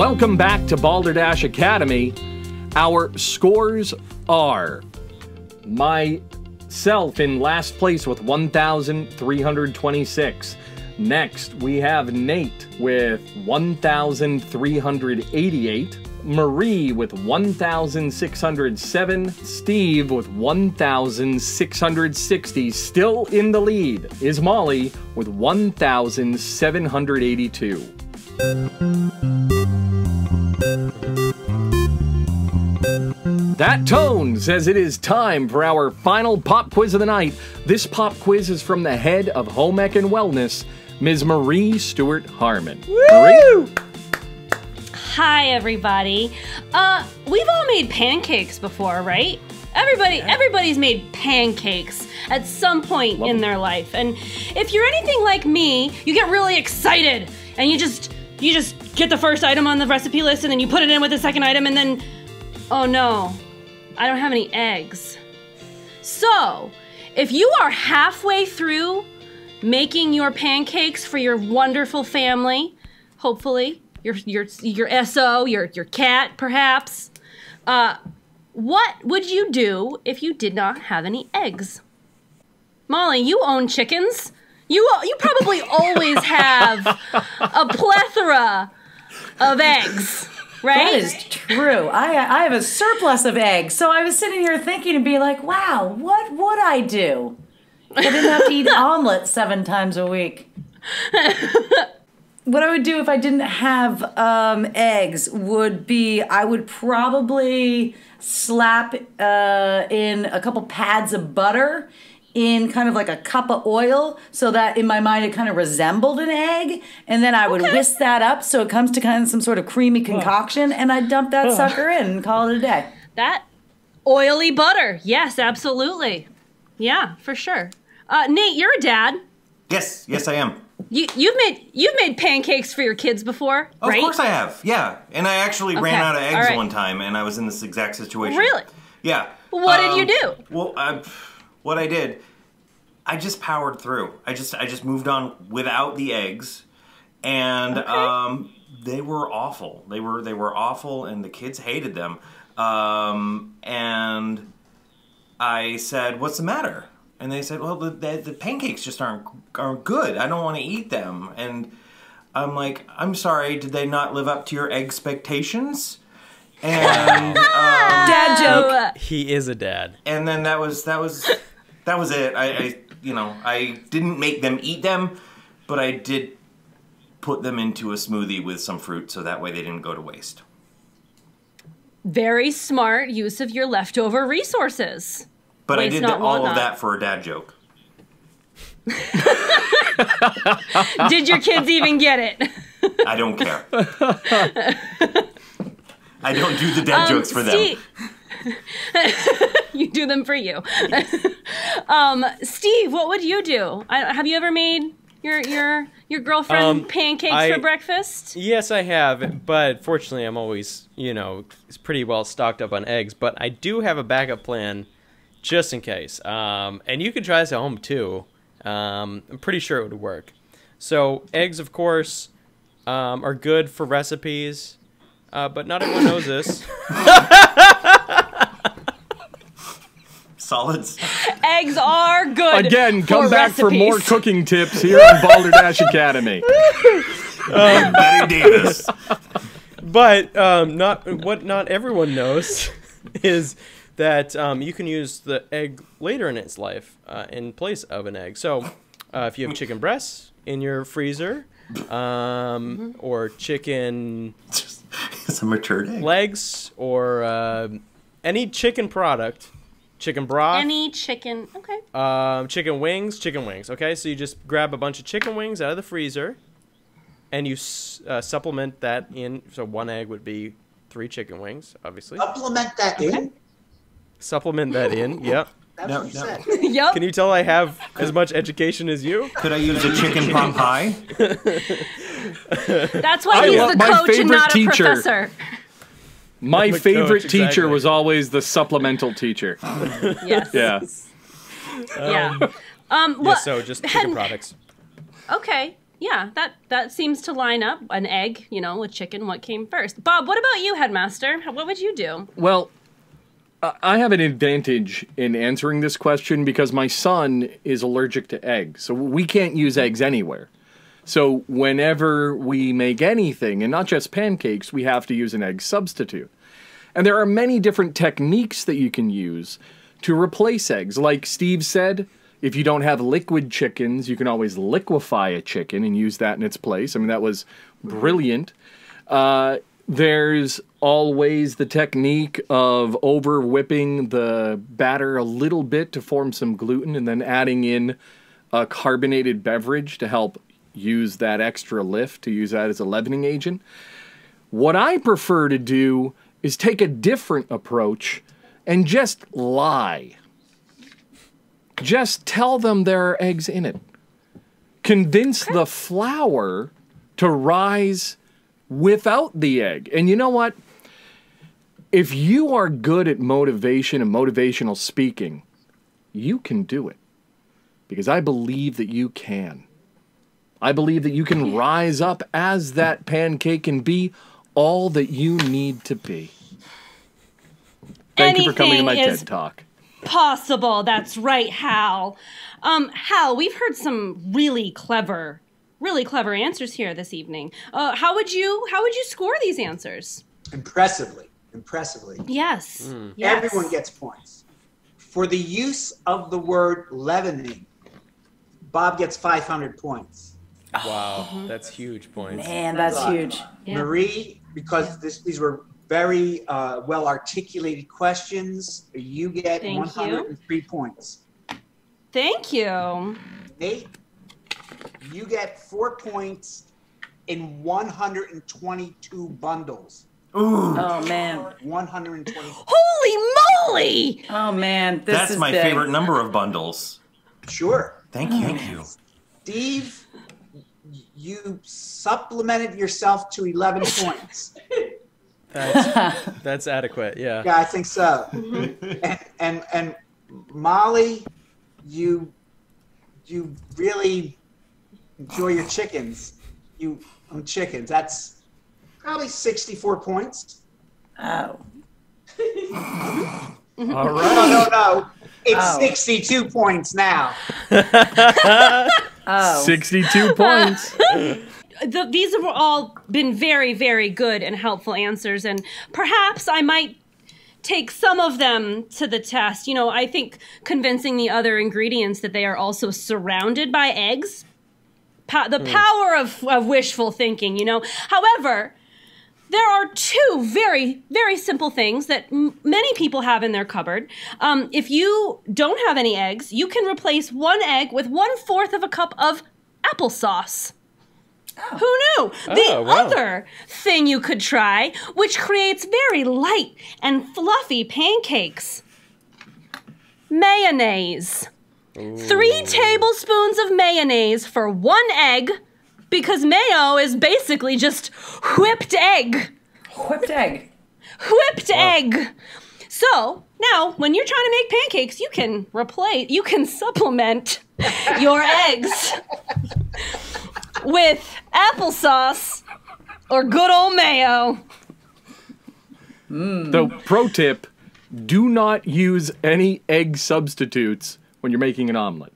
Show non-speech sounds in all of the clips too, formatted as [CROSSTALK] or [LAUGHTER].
Welcome back to Balderdash Academy. Our scores are myself in last place with 1,326. Next, we have Nate with 1,388. Marie with 1,607. Steve with 1,660. Still in the lead is Molly with 1,782. That tone says it is time for our final pop quiz of the night. This pop quiz is from the head of Home Ec and Wellness, Ms. Marie Stewart Harmon. Marie? Hi, everybody. Uh, we've all made pancakes before, right? Everybody, everybody's made pancakes at some point in their life, and if you're anything like me, you get really excited, and you just, you just get the first item on the recipe list, and then you put it in with the second item, and then, oh no, I don't have any eggs. So, if you are halfway through making your pancakes for your wonderful family, hopefully your your your SO, your your cat perhaps, uh, what would you do if you did not have any eggs? Molly, you own chickens. You you probably always have a plethora of eggs, right? That is true. I I have a surplus of eggs. So I was sitting here thinking and be like, wow, what would I do? I didn't have to eat omelets seven times a week. what I would do if I didn't have um, eggs would be I would probably slap uh, in a couple pads of butter in kind of like a cup of oil so that in my mind it kind of resembled an egg and then I would whisk that up so it comes to kind of some sort of creamy concoction and I'd dump that sucker in and call it a day. That oily butter. Yes, absolutely. Yeah, for sure. Uh, Nate, you're a dad. Yes, yes, I am. You you've made you've made pancakes for your kids before, Of right? course I have. Yeah, and I actually ran out of eggs right. one time, and I was in this exact situation. Really? Yeah. What did you Um, do? Well, I, what I did, I just powered through. I just I just moved on without the eggs, and um, they were awful. They were they were awful, and the kids hated them. Um, and I said, "What's the matter?" And they said, "Well, the, the, the pancakes just aren't aren't good. I don't want to eat them." And I'm like, "I'm sorry. Did they not live up to your expectations?" And [LAUGHS] um, Dad joke. He is a dad. and then that was that was that was it. I, I you know I didn't make them eat them, but I did put them into a smoothie with some fruit so that way they didn't go to waste. Very smart use of your leftover resources. But I did not, all of that for a dad joke. [LAUGHS] Did your kids even get it? I don't care. I don't do the dad um, jokes for them. Steve, [LAUGHS] you do them for you. [LAUGHS] um, Steve, what would you do? I, have you ever made your your your girlfriend Um, pancakes I- for breakfast? Yes, I have, but fortunately, I'm always, you know, pretty well stocked up on eggs. But I do have a backup plan just in case. Um, and you can try this at home too. Um, I'm pretty sure it would work. So, eggs, of course, um, are good for recipes, uh, but not everyone knows this. [LAUGHS] Solids. [LAUGHS] Eggs are good. Again, come for back for more cooking [LAUGHS] tips here on Balderdash Academy. Betty Davis. [LAUGHS] But um, not what not everyone knows is that um, you can use the egg later in its life uh, in place of an egg. So uh, if you have chicken breasts in your freezer, um, or chicken Just, it's a matured egg. legs, or uh, any chicken product, chicken broth, Any chicken. Okay. um, chicken wings, chicken wings. Okay, so you just grab a bunch of chicken wings out of the freezer, and you uh, supplement that in. So one egg would be three chicken wings, obviously. Supplement that in. Supplement that in. [LAUGHS] Yep. That's No, what you no. said. [LAUGHS] Yep. Can you tell I have as much education as you? Could I use a chicken pot [LAUGHS] pie? That's why I he's love the coach and favorite not a teacher. professor. My favorite coach, teacher exactly. was always the supplemental teacher. [LAUGHS] Yes. Yeah. Yeah. Um. Well, Yeah, so just [LAUGHS] chicken hadn't- products. Okay. Yeah, that that seems to line up. An egg, you know, with chicken. What came first? Bob, what about you, headmaster? What would you do? Well, I- I have an advantage in answering this question because my son is allergic to eggs. So we can't use eggs anywhere. So whenever we make anything, and not just pancakes, we have to use an egg substitute. And there are many different techniques that you can use to replace eggs. Like Steve said, if you don't have liquid chickens, you can always liquefy a chicken and use that in its place. I mean, that was brilliant. Uh, there's always the technique of over whipping the batter a little bit to form some gluten and then adding in a carbonated beverage to help use that extra lift to use that as a leavening agent. What I prefer to do is take a different approach and just lie. Just tell them there are eggs in it. Convince the flour to rise without the egg. And you know what? If you are good at motivation and motivational speaking, you can do it. Because I believe that you can. I believe that you can rise up as that pancake and be all that you need to be. Thank you for coming to my Anything is TED Talk. possible. That's right, Hal. Um, Hal, we've heard some really clever, really clever answers here this evening. Uh, how would you how would you score these answers? Impressively, impressively. Yes. yes. Everyone gets points. For the use of the word leavening, Bob gets 500 points. Wow, that's huge points. Man, that's huge. Yeah. Marie, because this, these were very uh, well articulated questions, you get Thank you. 103 points. Thank you. Nate, you get four points in 122 bundles. Oh man. 120. Holy moly! Oh man. This That's is my big. favorite number of bundles. Sure. Thank you. Thank you. Steve, you supplemented yourself to 11 [LAUGHS] points. That's, [LAUGHS] that's adequate. Yeah. Yeah, I think so. Mm-hmm. and, and and Molly, you you really enjoy your chickens. You own chickens. That's probably 64 points. Oh. [LAUGHS] All No, no, no. It's Oh. 62 points now. Oh. 62 [LAUGHS] points. The, these have all been very, very good and helpful answers, and perhaps I might take some of them to the test. You know, I think convincing the other ingredients that they are also surrounded by eggs. Po- the hmm. power of, of wishful thinking, you know. However, there are two very, very simple things that m- many people have in their cupboard. Um, if you don't have any eggs, you can replace one egg with one fourth of a cup of applesauce. Who knew? The Oh, wow. other thing you could try, which creates very light and fluffy pancakes mayonnaise. Three tablespoons of mayonnaise for one egg, because mayo is basically just whipped egg. Whipped egg. Whipped egg. So now, when you're trying to make pancakes, you can replace, you can supplement your eggs with applesauce or good old mayo. Mm. So, pro tip do not use any egg substitutes when you're making an omelet.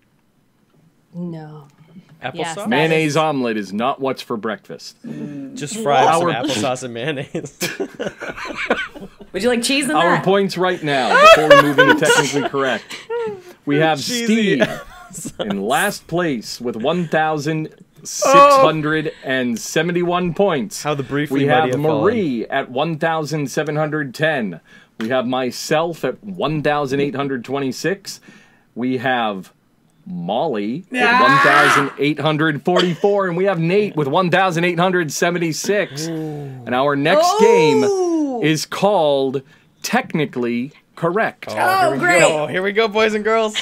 No. Applesauce? Yes, that- Mayonnaise omelet is not what's for breakfast. Just fry up some applesauce and mayonnaise. [LAUGHS] Would you like cheese in Our that? points right now, before we move into technically [LAUGHS] correct, we have Cheesy Steve [LAUGHS] in last place with 1,671 points. How the briefly we mighty have have fallen. Marie at 1,710. We have myself at 1,826. We have Molly with 1,844. And we have Nate with 1,876. And our next Ooh. game is called Technically Correct. Oh, great. Oh, here we go, boys and girls.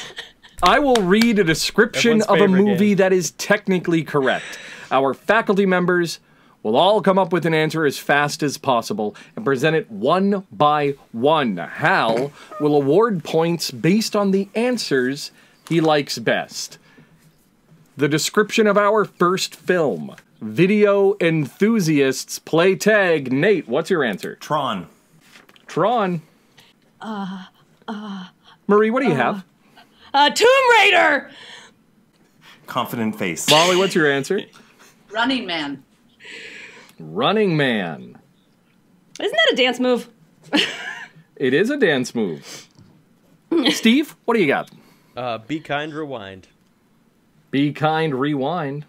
I will read a description Everyone's of a movie game. that is technically correct. Our faculty members will all come up with an answer as fast as possible and present it one by one. Hal will award points based on the answers he likes best. the description of our first film. Video enthusiasts play tag. Nate, what's your answer? Tron. Tron. Uh, uh. Marie, what do you have? Uh, Tomb Raider. Confident face. Molly, what's your answer? [LAUGHS] Running Man. Running Man. Isn't that a dance move? [LAUGHS] It is a dance move. [LAUGHS] Steve, what do you got? Uh, be kind, rewind. Be kind, rewind.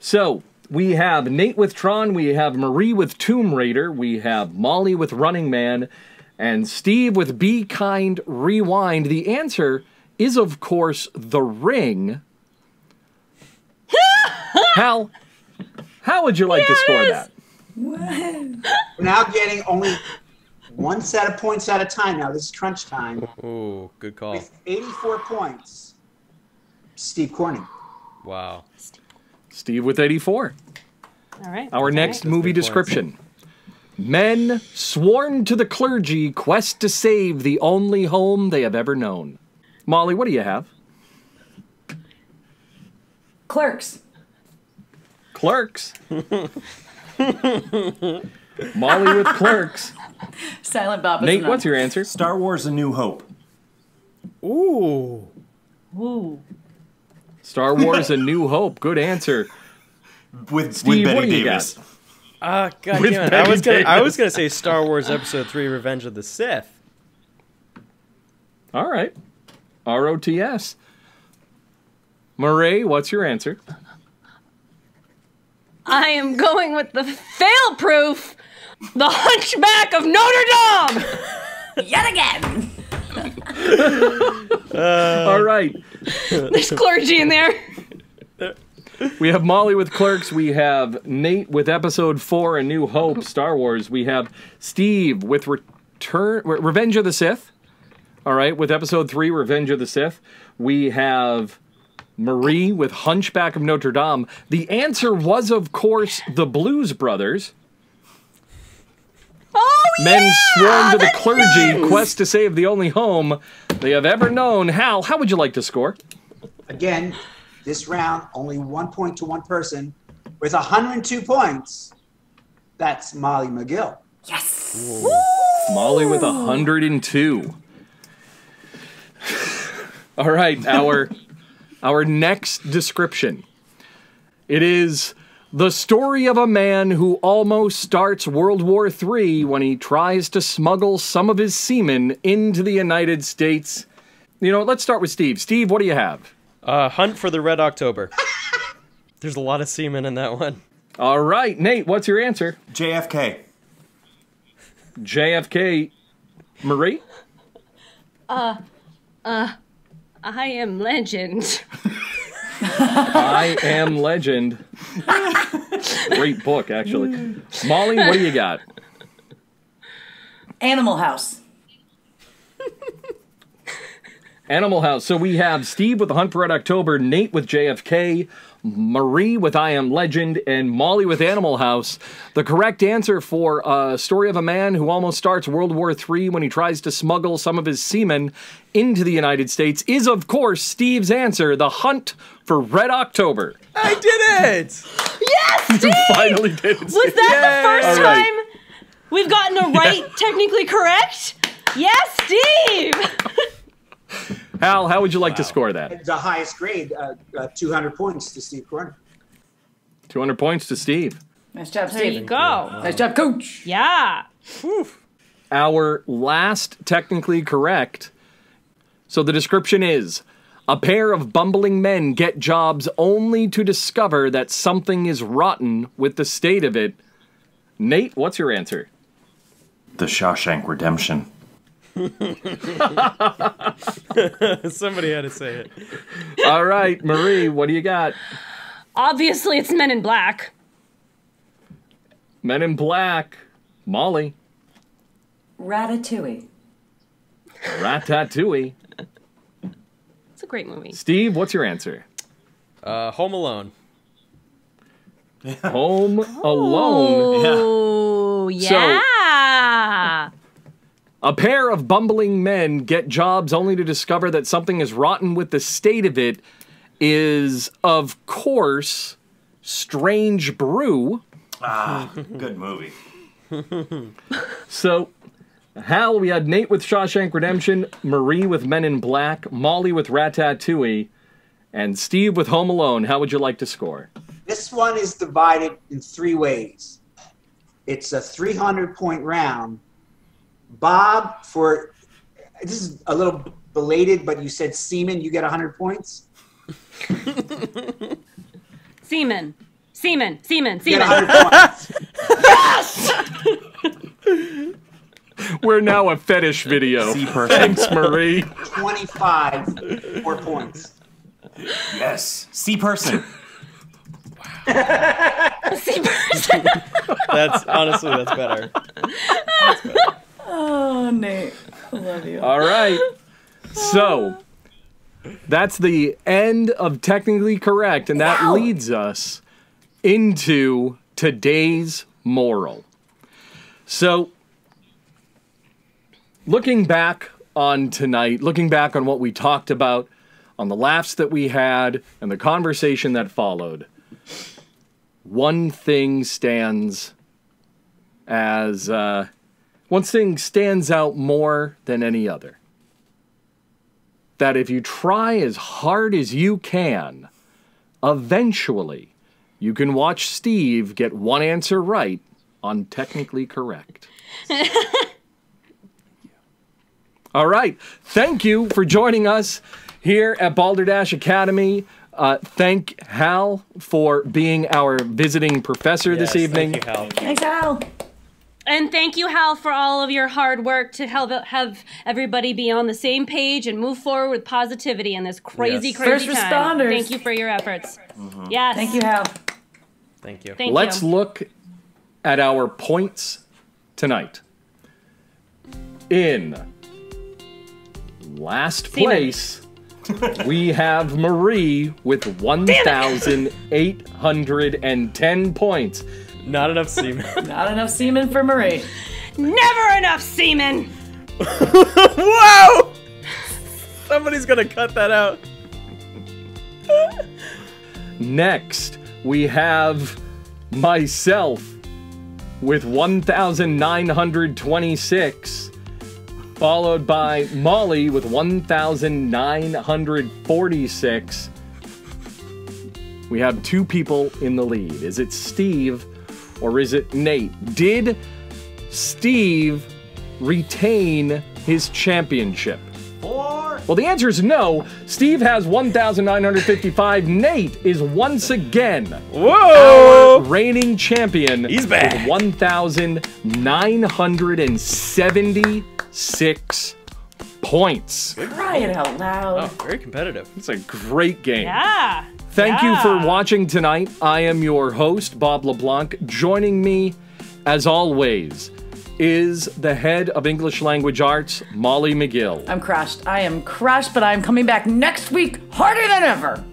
So we have Nate with Tron, we have Marie with Tomb Raider, we have Molly with Running Man, and Steve with Be Kind, Rewind. The answer is, of course, The Ring. [LAUGHS] Hal, how would you like to score that? We're now getting only one set of points at a time. Now this is crunch time. Ooh, good call. With 84 points, Steve Corning. Wow. Steve with 84. All right. Our all next right. movie good points. description. Men sworn to the clergy quest to save the only home they have ever known. Molly, what do you have? Clerks. Clerks. [LAUGHS] Molly with clerks. Silent Bob. Nate, enough. what's your answer? Star Wars: A New Hope. Ooh. Woo. Star Wars: A New Hope. Good answer. With, Steve, with what Betty do you Davis. got? Ah, God With damn it. I was gonna I was gonna say Star Wars Episode Three: Revenge of the Sith. All right. ROTS. Murray, what's your answer? I am going with the fail proof, the Hunchback of Notre Dame. [LAUGHS] Yet again. Uh, All right. There's clergy in there. We have Molly with Clerks. We have Nate with Episode 4, A New Hope, Star Wars. We have Steve with Return, Re- Revenge of the Sith. All right, with Episode 3, Revenge of the Sith. We have Marie with Hunchback of Notre Dame. The answer was, of course, the Blues Brothers. Oh Men yeah, sworn to the clergy, nuts. quest to save the only home they have ever known. Hal, how would you like to score? Again, this round, only one point to one person with 102 points. That's Molly McGill. Yes. Molly with 102. All right, our our next description. It is the story of a man who almost starts World War III when he tries to smuggle some of his semen into the United States. You know, let's start with Steve. Steve, what do you have? Uh, Hunt for the Red October. [LAUGHS] There's a lot of semen in that one. All right, Nate, what's your answer? JFK. JFK. Marie? Uh, uh, I am legend. [LAUGHS] I Am Legend. Great book, actually. Molly, what do you got? Animal House. Animal House. So we have Steve with The Hunt for Red October, Nate with JFK, Marie with I Am Legend, and Molly with Animal House. The correct answer for a story of a man who almost starts World War III when he tries to smuggle some of his semen into the United States is, of course, Steve's answer The Hunt for Red October. I did it! Yes, [LAUGHS] You Steve! finally did it. Was that the first All right. time we've gotten a [LAUGHS] right technically correct? Yes, Steve! [LAUGHS] Hal, how would you like to score that? The highest grade, uh, uh, 200 points to Steve Corning. 200 points to Steve. Nice job, Steve. There you Steve. go. Nice job, Coach. Yeah. our last technically correct. So the description is a pair of bumbling men get jobs only to discover that something is rotten with the state of it. Nate, what's your answer? The Shawshank Redemption. [LAUGHS] Somebody had to say it. All right, Marie, what do you got? Obviously, it's Men in Black. Men in Black. Molly. Ratatouille. Ratatouille. It's a great movie. Steve, what's your answer? Uh, Home Alone. Home Alone. Oh, yeah. A pair of bumbling men get jobs only to discover that something is rotten with the state of it. is, of course, Strange Brew. Ah, good movie. [LAUGHS] So, Hal, we had Nate with Shawshank Redemption, Marie with Men in Black, Molly with Ratatouille, and Steve with Home Alone. How would you like to score? This one is divided in three ways. It's a 300 point round. Bob, for this is a little belated, but you said semen, you get 100 points. [LAUGHS] Semen. Semen. Semen. You get Semen. 100 points. [LAUGHS] We're now a fetish video. Thanks, Marie. 25 more points. Yes. See person. [LAUGHS] Sea person. that's honestly that's better. Oh, Nate. I love you. All right. So, that's the end of technically correct, and that Wow. leads us into today's moral. So, looking back on tonight, looking back on what we talked about, on the laughs that we had, and the conversation that followed, one thing stands as uh, one thing stands out more than any other. That if you try as hard as you can, eventually you can watch Steve get one answer right on technically correct. [LAUGHS] All right. Thank you for joining us here at Balderdash Academy. Uh, thank Hal for being our visiting professor this Yes, evening. Thank you, Hal. Thanks, Al. And thank you, Hal, for all of your hard work to help have everybody be on the same page and move forward with positivity in this crazy, Yes. crazy First time. responders. Thank you for your efforts. Mm-hmm. Yes. Thank you, Hal. Thank you. Thank Let's you. look at our points tonight. In last Seaman. place, [LAUGHS] we have Marie with 1,810 points. Not enough semen. [LAUGHS] Not enough semen for Marie. Never enough semen. [LAUGHS] Whoa! Somebody's gonna cut that out. [LAUGHS] Next, we have myself with 1,926, followed by Molly with 1,946. We have two people in the lead. Is it Steve or is it Nate? Did Steve retain his championship? Four. Well, the answer is no. Steve has 1,955. Nate is once again Whoa! reigning champion. He's back. With 1,976 points. Cry it out loud. Oh, very competitive. It's a great game. Yeah. Thank you for watching tonight. I am your host, Bob LeBlanc. Joining me, as always, is the head of English Language Arts, Molly McGill. I'm crushed. I am crushed, but I'm coming back next week harder than ever.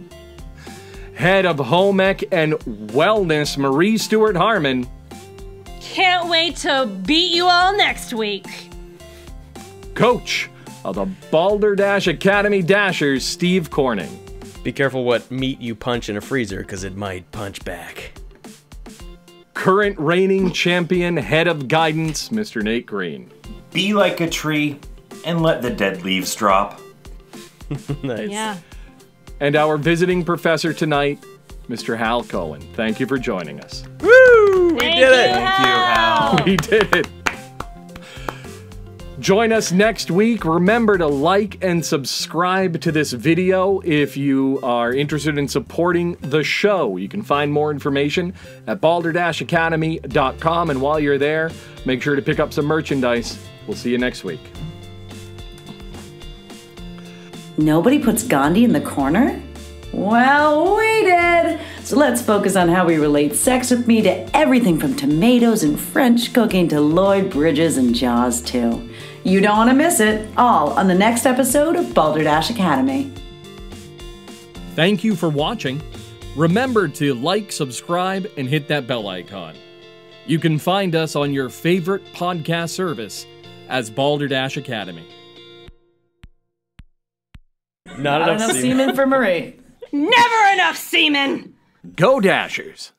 Head of Home Ec and Wellness, Marie Stewart Harmon. Can't wait to beat you all next week. Coach of the Balderdash Academy Dashers, Steve Corning. Be careful what meat you punch in a freezer, because it might punch back. Current reigning champion, head of guidance, Mr. Nate Green. Be like a tree and let the dead leaves drop. [LAUGHS] nice. Yeah. And our visiting professor tonight, Mr. Hal Cohen. Thank you for joining us. Woo! We Thank did it. you, Thank you, Hal. [LAUGHS] We did it. Join us next week. Remember to like and subscribe to this video if you are interested in supporting the show. You can find more information at balderdashacademy.com. And while you're there, make sure to pick up some merchandise. We'll see you next week. Nobody puts Gandhi in the corner? Well, we did! So let's focus on how we relate sex with me to everything from tomatoes and French cooking to Lloyd Bridges and Jaws 2. You don't want to miss it, all on the next episode of Balderdash Academy. Thank you for watching. Remember to like, subscribe, and hit that bell icon. You can find us on your favorite podcast service as Balderdash Academy. Not, Not enough, enough semen. semen for Marie. Never enough semen! Go Dashers!